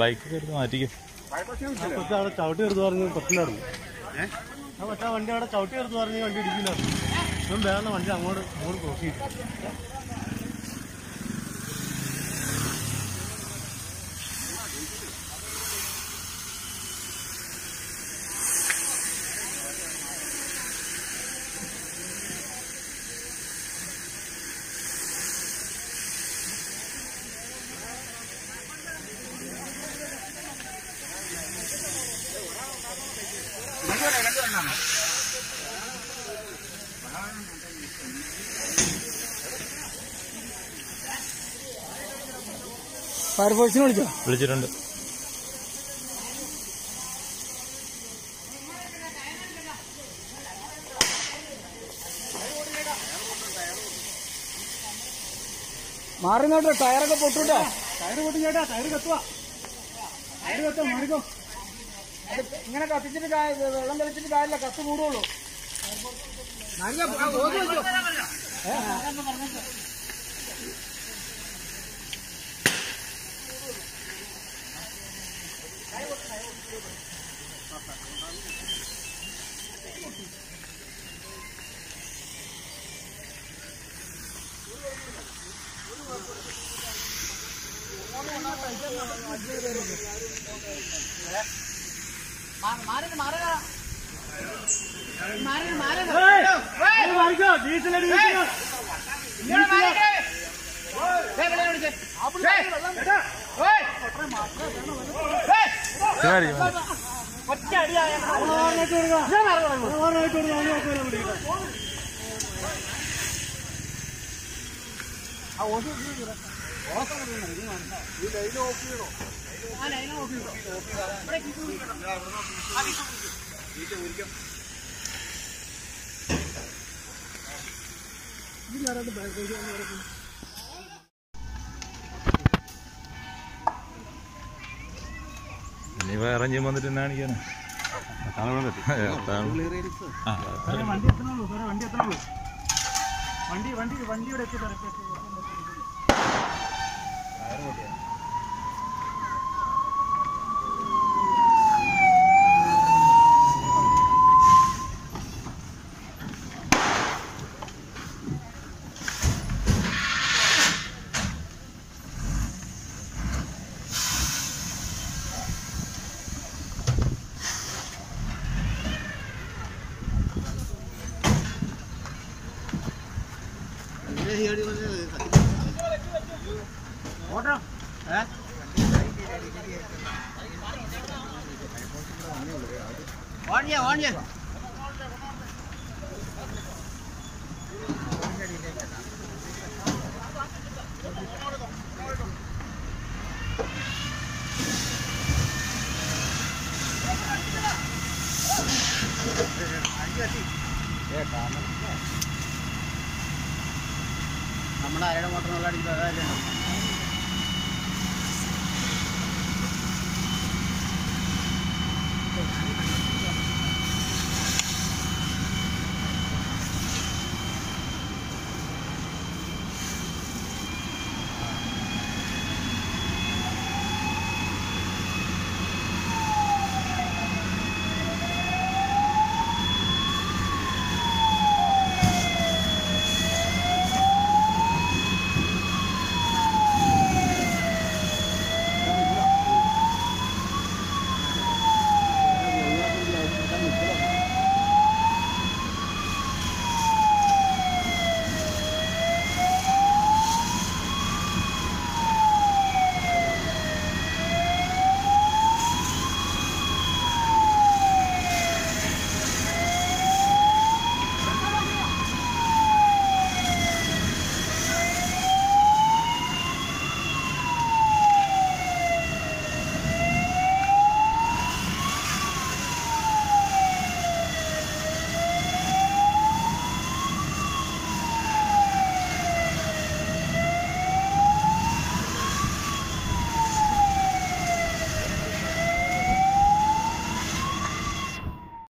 ബൈക്കൊക്കെ എടുത്ത് മാറ്റിക്കും. പക്ഷെ അവിടെ ചവിട്ടി എടുത്ത് പറഞ്ഞ് പ്രശ്നമായിരുന്നു ആ കൊച്ചാ വണ്ടി അവിടെ ചവിട്ടി എടുത്ത് പറഞ്ഞ് വണ്ടി ഇടിക്കില്ലായിരുന്നു ഇപ്പം വേറെ വണ്ടി അങ്ങോട്ട് അങ്ങോട്ട് ക്രോസ് ചെയ്തു. ഫയർഫോഴ്സിനെ വിളിച്ചോ? വിളിച്ചിട്ടുണ്ട്. മാറി നോട്ടോ ടയറൊക്കെ പൊട്ടുട്ടോ. ടയർ പൊട്ടി ചേട്ടാ ടയർ കത്തുവാ. ടയർ കത്തുവാ മാറിക്കോ. ഇങ്ങനെ കത്തിച്ചിട്ട് കാ- വെള്ളം തെളിച്ചിട്ട് കാര്യമില്ല കത്ത് കൂടുള്ളൂ சரி ஒற்ற அடியா ஓ ഇനിയിപ്പോ ഇറങ്ങി വന്നിട്ട് എന്നാ കാണിക്കാനാ? വണ്ടി വണ്ടി എത്തണുള്ളൂ വണ്ടി വണ്ടി വണ്ടി ഇവിടെ എത്തി ഓൺ ചെയ്യാം ഓൺ ചെയ്യാം നമ്മുടെ ആരുടെ മോട്ടർ വെള്ളം അടിക്കുന്നത്